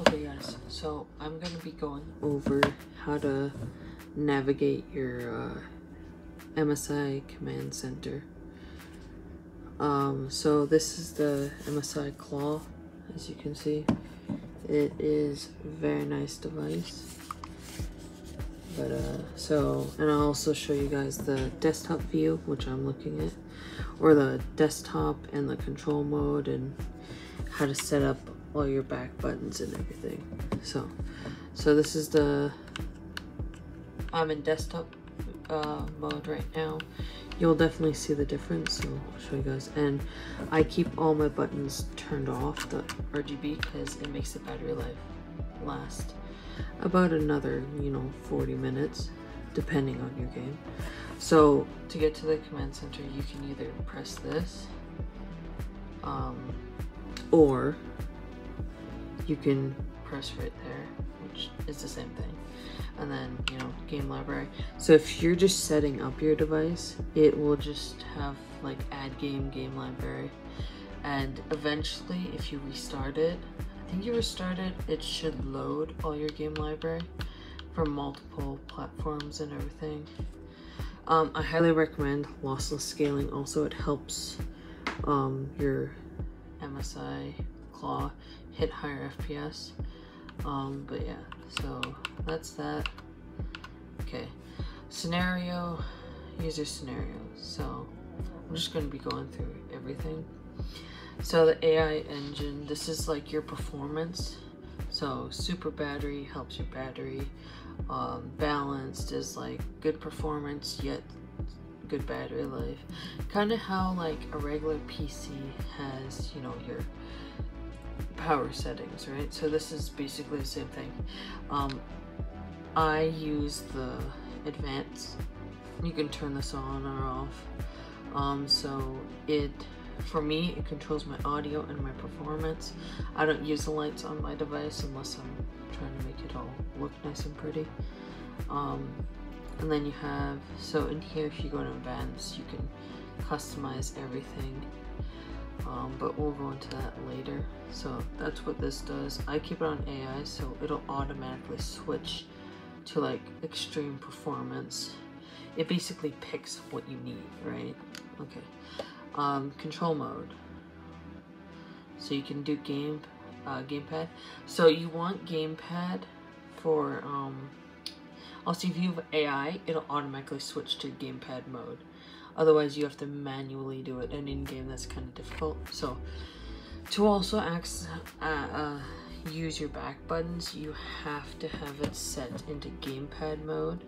Okay guys, so I'm gonna be going over how to navigate your uh, MSI command center. Um, so this is the MSI Claw, as you can see. It is a very nice device. But uh, so, and I'll also show you guys the desktop view, which I'm looking at, or the desktop and the control mode and how to set up all your back buttons and everything. So, so this is the, I'm in desktop uh, mode right now. You'll definitely see the difference, so I'll show you guys. And I keep all my buttons turned off, the RGB, because it makes the battery life last about another, you know, 40 minutes, depending on your game. So to get to the command center, you can either press this, um, or you can press right there, which is the same thing. And then, you know, game library. So if you're just setting up your device, it will just have like add game, game library. And eventually, if you restart it, I think you restart it, it should load all your game library from multiple platforms and everything. Um, I highly recommend lossless scaling. Also, it helps um, your MSI claw hit higher FPS. Um, but yeah, so that's that. Okay, scenario, user scenarios. So I'm just to be going through everything. So the AI engine, this is like your performance. So super battery helps your battery. Um, balanced is like good performance yet good battery life. Kind of how like a regular PC has, you know, your power settings, right? So this is basically the same thing. Um, I use the advanced. You can turn this on or off. Um, so it, for me, it controls my audio and my performance. I don't use the lights on my device unless I'm trying to make it all look nice and pretty. Um, and then you have, so in here, if you go to advanced, you can customize everything um, but we'll go into that later. So that's what this does. I keep it on AI, so it'll automatically switch to like extreme performance. It basically picks what you need, right? Okay. Um, control mode. So you can do game, uh, gamepad. So you want gamepad for, um, also if you have AI, it'll automatically switch to gamepad mode. Otherwise, you have to manually do it, and in game that's kind of difficult. So, to also access, uh, uh, use your back buttons, you have to have it set into gamepad mode.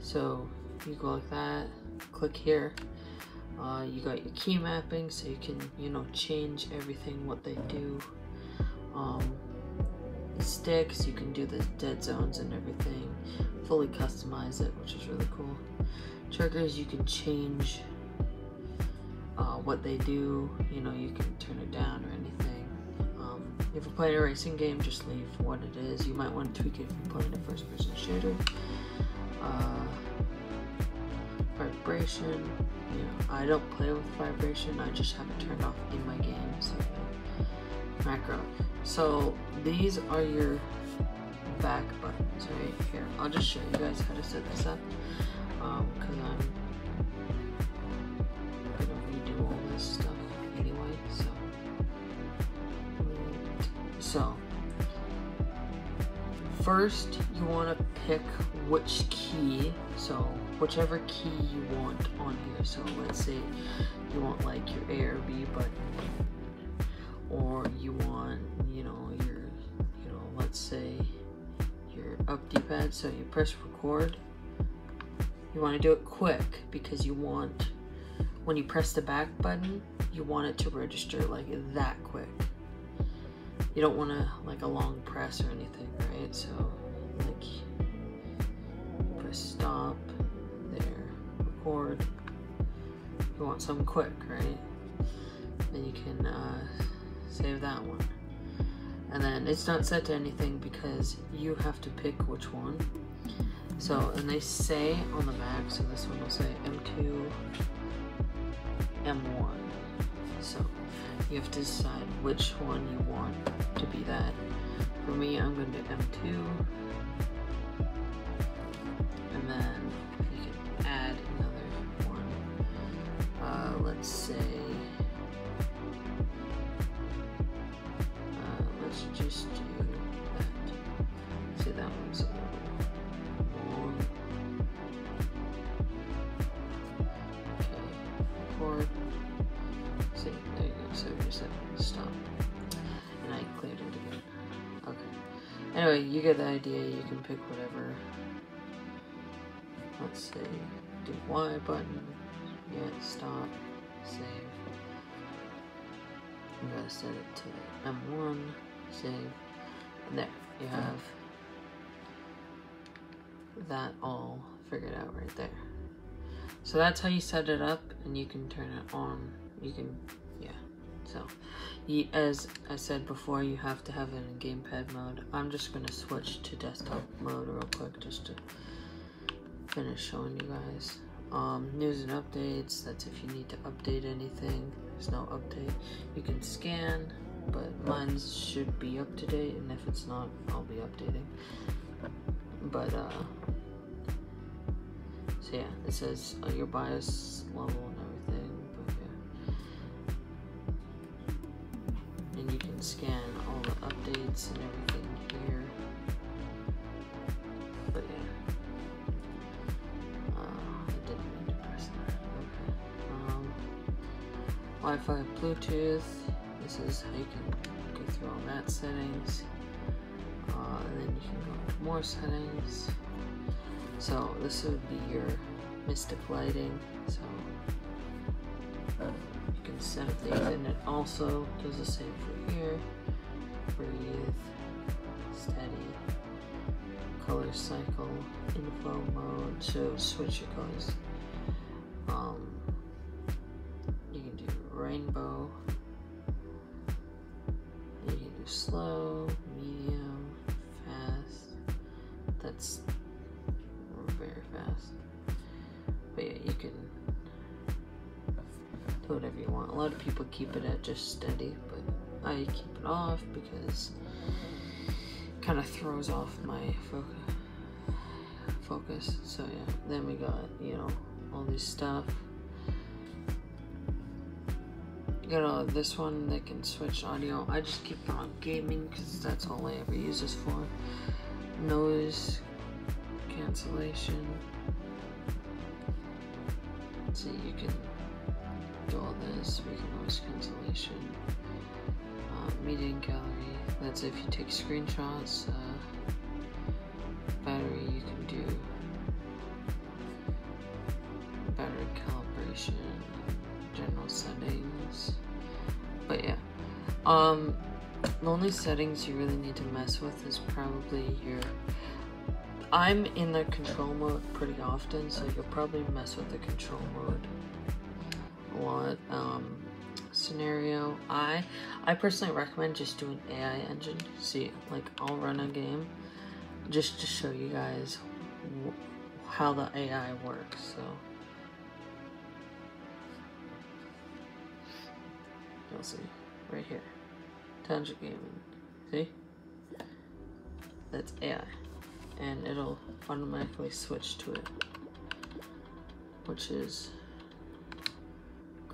So you go like that, click here. Uh, you got your key mapping, so you can you know change everything what they do. Um, sticks, you can do the dead zones and everything. Fully customize it, which is really cool triggers you can change uh, what they do you know you can turn it down or anything. Um, if you're playing a racing game just leave what it is. You might want to tweak it if you're playing a first person shooter. Uh, vibration you know I don't play with vibration. I just have it turned off in my game so macro. So these are your back buttons right here. I'll just show you guys how to set this up um, because I'm gonna redo all this stuff anyway, so. So, first you want to pick which key, so whichever key you want on here. So let's say you want like your A or B button, or you want, you know, your, you know, let's say your up D-pad, so you press record you want to do it quick because you want, when you press the back button, you want it to register like that quick. You don't want to like a long press or anything, right? So like press stop, there, record. You want something quick, right? Then you can uh, save that one. And then it's not set to anything because you have to pick which one. So, and they say on the back, so this one will say M2, M1. So, you have to decide which one you want to be that. For me, I'm going to do M2. Said stop. And I cleared it again. Okay. Anyway, you get the idea. You can pick whatever. Let's say, do Y button. Yeah, stop. Save. I'm gonna set it to M1. Save. And there, you have that all figured out right there. So that's how you set it up, and you can turn it on. You can. So, as I said before, you have to have it in gamepad mode. I'm just gonna switch to desktop mode real quick just to finish showing you guys. Um, news and updates. That's if you need to update anything. There's no update. You can scan, but mine should be up to date, and if it's not, I'll be updating. But uh, so yeah, it says uh, your BIOS level scan all the updates and everything here. But yeah, uh, I didn't mean to press that. Okay. Um, Wi-Fi, Bluetooth. This is how you can go through all that settings. Uh, and then you can go more settings. So this would be your mystic lighting. So you can set up these, and it also does the same for here. Breathe, steady, color cycle, info mode. So switch your colors. Um, you can do rainbow. You can do slow, do whatever you want. A lot of people keep it at just steady, but I keep it off because it kind of throws off my focus. Focus. So yeah, then we got you know all this stuff. You uh, this one that can switch audio. I just keep it on gaming because that's all I ever use this for. Noise cancellation. See, you can all this. We can noise cancellation. Uh, meeting gallery. That's if you take screenshots. Uh, battery, you can do battery calibration, general settings. But yeah, um, the only settings you really need to mess with is probably your I'm in the control mode pretty often, so you'll probably mess with the control mode lot. Um, scenario, I I personally recommend just doing AI engine. See, like I'll run a game just to show you guys how the AI works. So you'll see right here, Tangent Gaming. See, that's AI and it'll automatically switch to it which is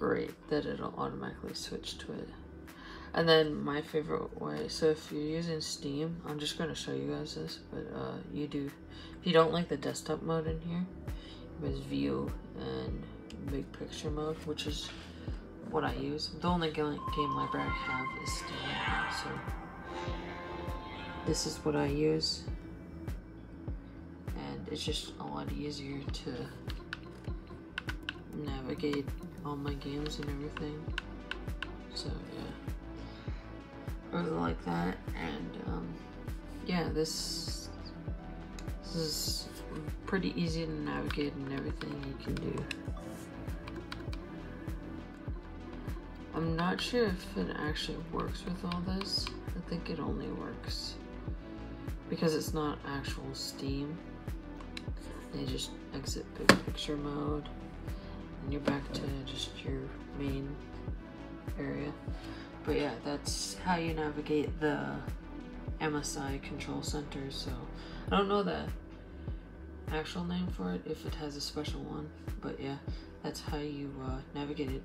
great that it'll automatically switch to it. And then my favorite way so if you're using steam i'm just going to show you guys this but uh, you do if you don't like the desktop mode in here there's view and big picture mode which is what i use the only game library i have is steam so. This is what i use. And it's just a lot easier to navigate all my games and everything. So yeah, I really like that, and um, yeah, this, this is pretty easy to navigate and everything you can do. I'm not sure if it actually works with all this. I think it only works because it's not actual Steam. They just exit big picture mode and you're back to just your main area. But yeah, that's how you navigate the MSI control center. So I don't know the actual name for it if it has a special one, but yeah, that's how you uh, navigate it.